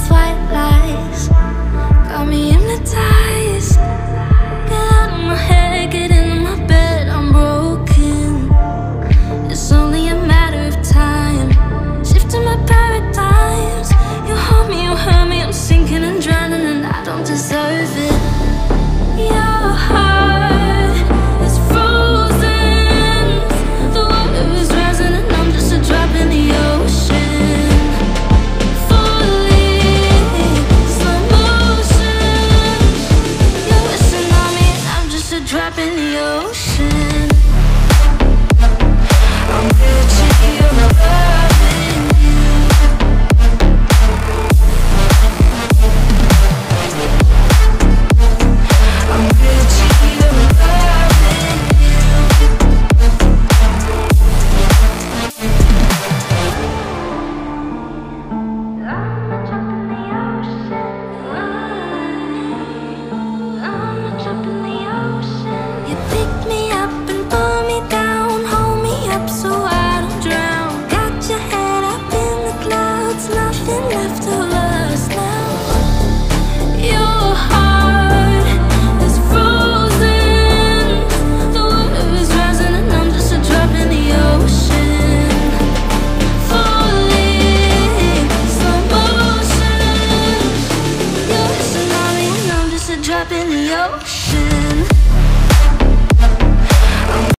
is why drop in the ocean. up in the ocean.